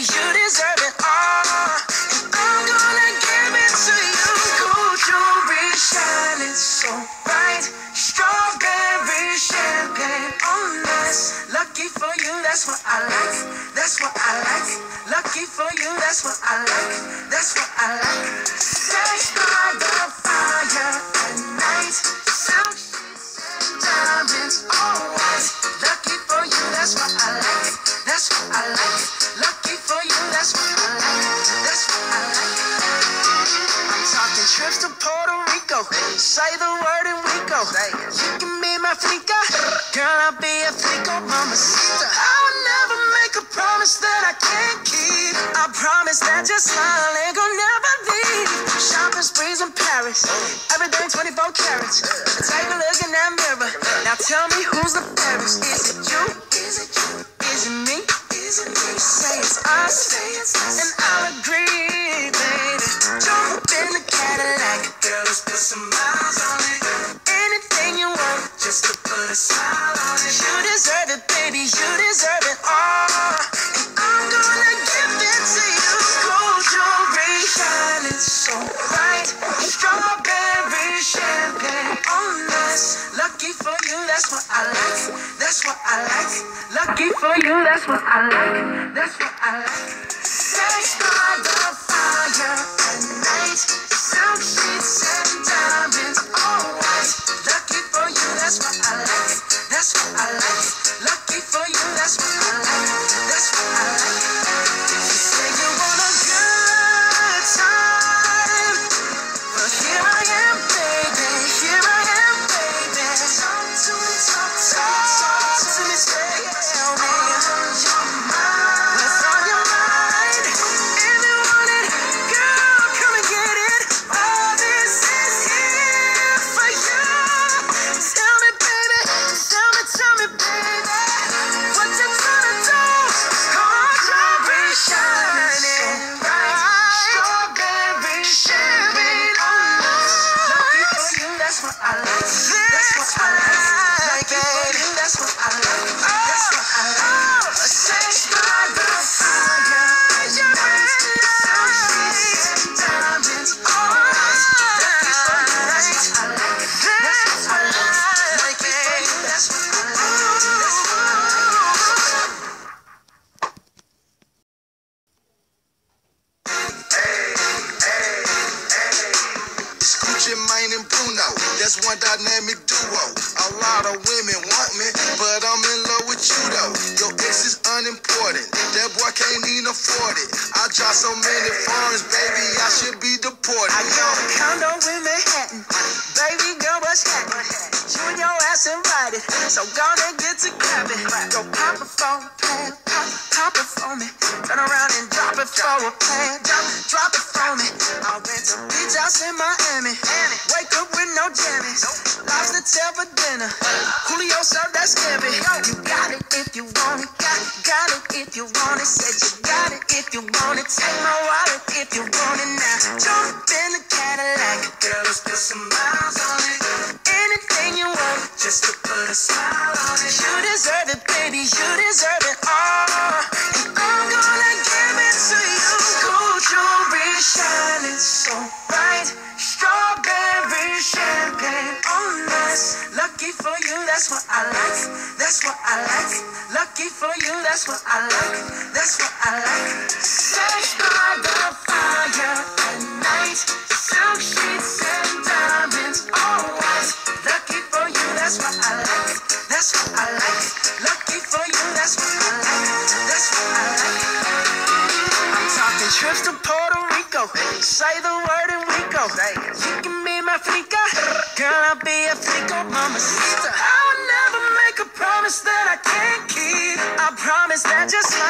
You deserve it all. And I'm gonna give it to you. Gold jewelry shining so bright. Strawberry champagne on us. Lucky for you, that's what I like. That's what I like. Lucky for you, that's what I like. That's what I like. Say the word and we go. You can be my flica. Girl, I'll be a flico, mama sister. I'll never make a promise that I can't keep. I promise that your smile ain't gonna never leave. Shopping sprees in Paris. Everything 24 carats. Take a look in that mirror. Now tell me who's Say it's us. And I'll agree, baby. Jump in the Cadillac. Girl, let's put some miles on it. Anything you want, just to put a smile on it. You deserve it, baby. You deserve it all. And I'm gonna give it to you. Gold jewelry shining so bright. Strawberry champagne on. Lucky for you, that's what I like. That's what I like. Lucky for you, that's what I like. That's what I like. The fire and Bruno, that's one dynamic duo. A lot of women want me, but I'm in love with you though. Your ex is unimportant, that boy can't even afford it. I drive so many foreigns, baby, I should be deported. I got a condo in Manhattan. Baby girl, what's happening? You and your ass invited. So gonna get to clapping. Go pop a plan. Pop, pop it for me. Turn around and drop it for a plan. Drop, drop it for me. I'll rent a beach house in Miami. No jammies. Lobster tail for dinner. Julio served that scampi. You got it if you want it. Got, got it if you want it. Said you got it if you want it. Take my wallet if you want it now. Jump in the Cadillac. Girl, let's put some miles on it. Anything you want, just to put a smile on it. You deserve it, baby. You deserve it Lucky for you, that's what I like. That's what I like. Lucky for you, that's what I like. That's what I like. Sex by the fire at night. Silk sheets and diamonds, all white. Lucky for you, that's what I like. That's what I like. Lucky for you, that's what I like. That's what I like. I'm talking trips to Puerto Rico. Say the word and we go. You can be my flico, promise that you're smile.